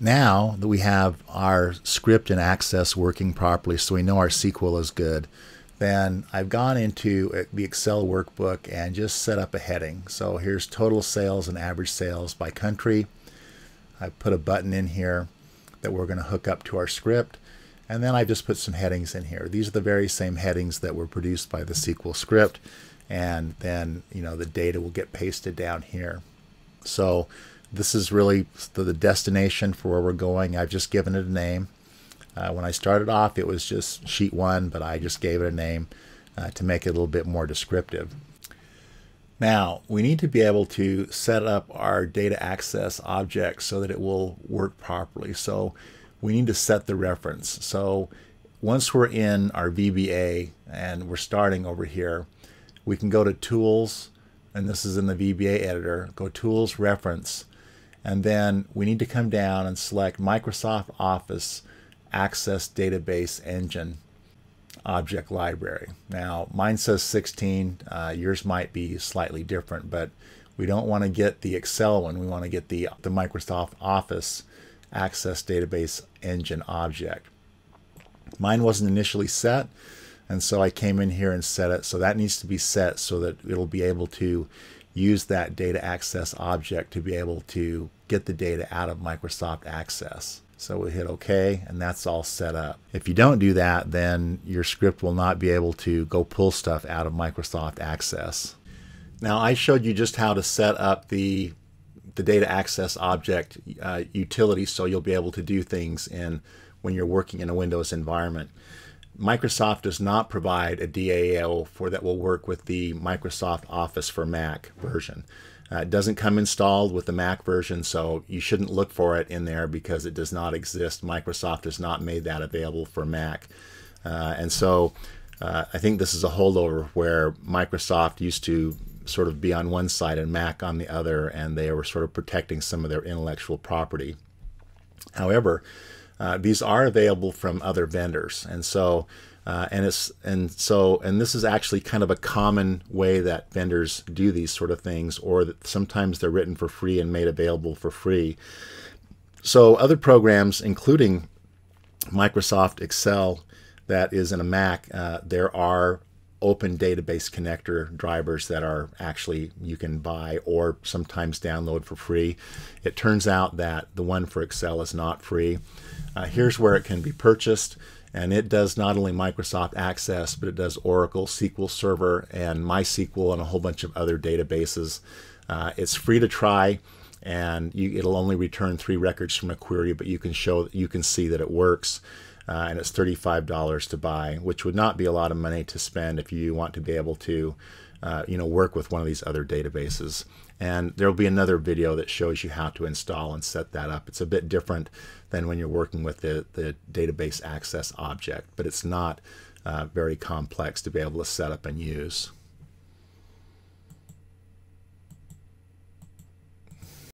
now that we have our script and access working properly so we know our SQL is good, then I've gone into uh, the Excel workbook and just set up a heading. So here's total sales and average sales by country. I put a button in here that we're going to hook up to our script. And then I just put some headings in here. These are the very same headings that were produced by the SQL script. And then, you know, the data will get pasted down here. So this is really the destination for where we're going. I've just given it a name. Uh, when I started off, it was just sheet one, but I just gave it a name uh, to make it a little bit more descriptive. Now, we need to be able to set up our data access object so that it will work properly. So we need to set the reference. So once we're in our VBA and we're starting over here, we can go to Tools, and this is in the VBA editor, go Tools, Reference, and then we need to come down and select Microsoft Office Access Database Engine object library. Now, mine says 16. Uh, yours might be slightly different, but we don't want to get the Excel one. We want to get the, the Microsoft Office Access Database Engine object. Mine wasn't initially set, and so I came in here and set it. So that needs to be set so that it'll be able to use that data access object to be able to get the data out of Microsoft Access. So we hit OK, and that's all set up. If you don't do that, then your script will not be able to go pull stuff out of Microsoft Access. Now, I showed you just how to set up the, the data access object uh, utility so you'll be able to do things in when you're working in a Windows environment. Microsoft does not provide a DAO for that will work with the Microsoft Office for Mac version. Uh, it doesn't come installed with the Mac version, so you shouldn't look for it in there because it does not exist. Microsoft has not made that available for Mac. Uh, and so uh, I think this is a holdover where Microsoft used to sort of be on one side and Mac on the other, and they were sort of protecting some of their intellectual property. However, uh, these are available from other vendors, and so uh, and it's and so and this is actually kind of a common way that vendors do these sort of things, or that sometimes they're written for free and made available for free. So other programs, including Microsoft Excel, that is in a Mac, uh, there are open database connector drivers that are actually you can buy or sometimes download for free. It turns out that the one for Excel is not free. Uh, here's where it can be purchased. And it does not only Microsoft Access, but it does Oracle, SQL Server, and MySQL, and a whole bunch of other databases. Uh, it's free to try, and you, it'll only return three records from a query, but you can show you can see that it works. Uh, and it's $35 to buy, which would not be a lot of money to spend if you want to be able to, uh, you know, work with one of these other databases. And there will be another video that shows you how to install and set that up. It's a bit different than when you're working with the, the database access object, but it's not uh, very complex to be able to set up and use.